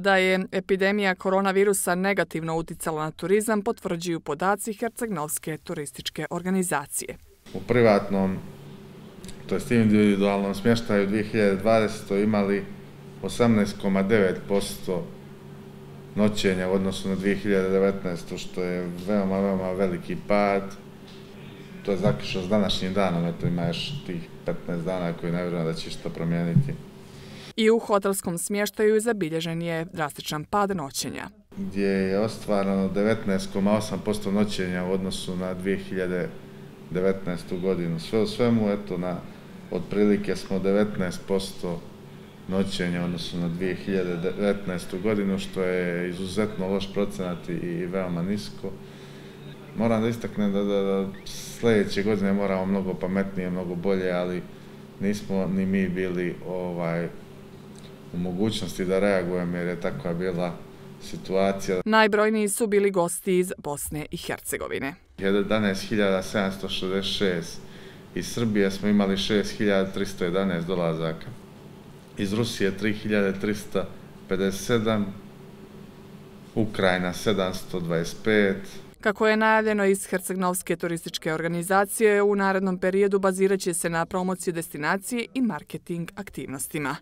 Da je epidemija koronavirusa negativno uticala na turizam, potvrđuju podaci Hercegnovske turističke organizacije. U privatnom, to je individualnom smještaju 2020. imali 18,9% noćenja u odnosu na 2019. što je veoma, veoma veliki pad. To je zakišao s današnjim danom, eto ima još tih 15 dana koji ne vjerujem da će što promijeniti. I u hotelskom smještaju zabilježen je drastičan pad noćenja. Gdje je ostvarano 19,8% noćenja u odnosu na 2019. godinu. Sve u svemu, eto, na otprilike smo 19% noćenja u odnosu na 2019. godinu, što je izuzetno loš procenat i veoma nisko. Moram da istaknem da, da, da sljedeće godine moramo mnogo pametnije, mnogo bolje, ali nismo ni mi bili ovaj u mogućnosti da reagujemo jer je takva bila situacija. Najbrojniji su bili gosti iz Bosne i Hercegovine. 11.766 iz Srbije smo imali 6.311 dolazaka iz Rusije 3357, Ukrajina 725. Kako je najavljeno iz Hercegnovske turističke organizacije, u narednom periodu bazirat će se na promociju destinacije i marketing aktivnostima.